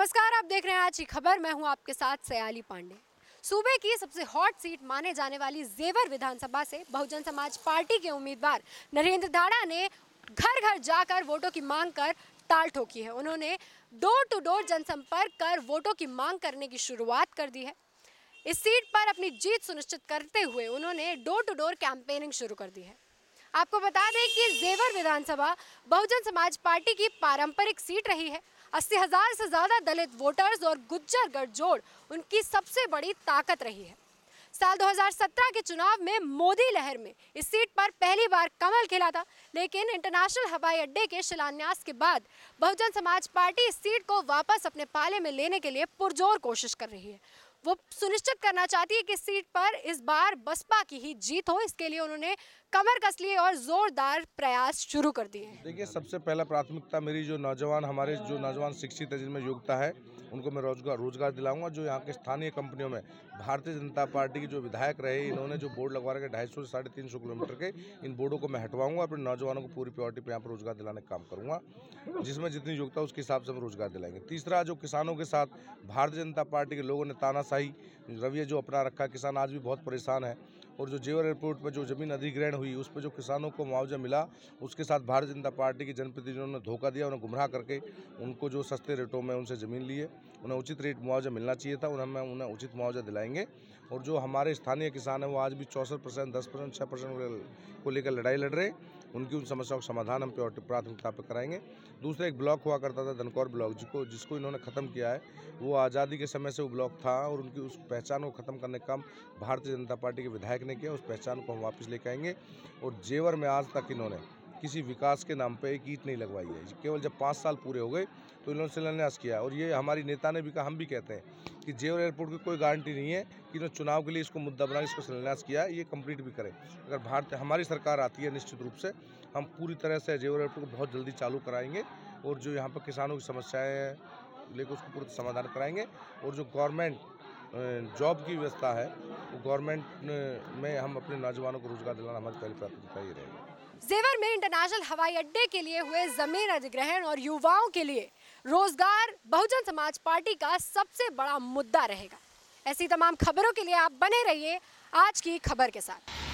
आप देख रहे हैं आज की खबर। मैं हूँ आपके साथ सयाली पांडे। सूबे की सबसे हॉट सीट माने जाने वाली जेवर विधानसभा से बहुजन समाज पार्टी के उम्मीदवार नरेंद्र दाड़ा ने घर घर जाकर वोटों की मांग कर ताल ठोकी है। उन्होंने डोर टू डोर जनसंपर्क कर वोटों की मांग करने की शुरुआत कर दी है। इस सीट पर अपनी जीत सुनिश्चित करते हुए उन्होंने डोर टू डोर कैंपेनिंग शुरू कर दी है। आपको बता दें कि जेवर विधानसभा बहुजन समाज पार्टी की पारंपरिक सीट रही है। अस्सी हज़ार से ज़्यादा दलित वोटर्स और गुज्जर गठजोड़ उनकी सबसे बड़ी ताकत रही है। साल 2017 के चुनाव में मोदी लहर में इस सीट पर पहली बार कमल खिला था, लेकिन इंटरनेशनल हवाई अड्डे के शिलान्यास के बाद बहुजन समाज पार्टी इस सीट को वापस अपने पाले में लेने के लिए पुरजोर कोशिश कर रही है। वो सुनिश्चित करना चाहती है कि सीट पर इस बार बसपा की ही जीत हो। इसके लिए उन्होंने कमर कस लिए और जोरदार प्रयास शुरू कर दिए देखिए, सबसे पहला प्राथमिकता मेरी जो नौजवान, हमारे जो नौजवान शिक्षित है, जिनमें योग्यता है, उनको मैं रोज़गार रोज़गार दिलाऊँगा, जो यहाँ के स्थानीय कंपनियों में, भारतीय जनता पार्टी के जो विधायक रहे, इन्होंने जो बोर्ड लगवा रखे ढाई सौ साढ़े तीन सौ किलोमीटर के, इन बोर्डों को मैं हटवाऊँगा, अपने नौजवानों को पूरी प्योरिटी पे यहाँ पर रोज़गार दिलाने का काम करूँगा, जिसमें जितनी योग्यता उसके हिसाब से हम रोज़गार दिलाएँगे। तीसरा, जो किसानों के साथ, भारतीय जनता पार्टी के लोगों ने तानाशाही रवैया जो अपना रखा है। किसान आज भी बहुत परेशान है। और जो जेवर एयरपोर्ट पर जो ज़मीन अधिग्रहण हुई, उस पर जो किसानों को मुआवजा मिला, उसके साथ भारतीय जनता पार्टी के जनप्रतिनिधियों ने धोखा दिया, उन्हें गुमराह करके उनको जो सस्ते रेटों में उनसे ज़मीन लिए उन्हें उचित रेट मुआवजा मिलना चाहिए था, उन्हें हम उन्हें उचित मुआवजा दिलाएँगे। और जो हमारे स्थानीय किसान हैं, वो आज भी चौंसठ परसेंट, दस परसेंट छः परसेंट को लेकर लड़ाई लड़ रहे हैं। उनकी उन समस्याओं का समाधान हम प्राथमिकता पर कराएँगे। दूसरा, एक ब्लॉक हुआ करता था, धनकौर ब्लॉक, जिसको जिसको इन्होंने ख़त्म किया है। वो आज़ादी के समय से वो ब्लॉक था और उनकी उस पहचान को ख़त्म करने का काम भारतीय जनता पार्टी के विधायक ने किया, उस पहचान को हम वापस लेकर आएँगे। और जेवर में आज तक इन्होंने किसी विकास के नाम पे एक ईट नहीं लगवाई है। केवल जब पाँच साल पूरे हो गए तो इन्होंने शिलान्यास किया और ये हमारी नेता ने भी कहा, हम भी कहते हैं कि जेवर एयरपोर्ट की कोई गारंटी नहीं है कि इन्होंने चुनाव के लिए इसको मुद्दा बना इसको शिलान्यास किया, ये कंप्लीट भी करें। अगर भारत, हमारी सरकार आती है निश्चित रूप से, हम पूरी तरह से जेवर एयरपोर्ट को बहुत जल्दी चालू कराएँगे और जो यहाँ पर किसानों की समस्याएँ हैं, लेकर उसको पूरा समाधान कराएँगे और जो गवर्नमेंट जॉब की व्यवस्था है गवर्नमेंट में हम अपने नौजवानों को रोज़गार दिलाना हमारी पहली प्राथमिकता ही रहेगी। जेवर में इंटरनेशनल हवाई अड्डे के लिए हुए ज़मीन अधिग्रहण और युवाओं के लिए रोज़गार बहुजन समाज पार्टी का सबसे बड़ा मुद्दा रहेगा। ऐसी तमाम खबरों के लिए आप बने रहिए आज की खबर के साथ।